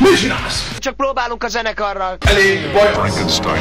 Mit csinálsz? Csak próbálunk a zenekarral. Elég baj. Frankenstein.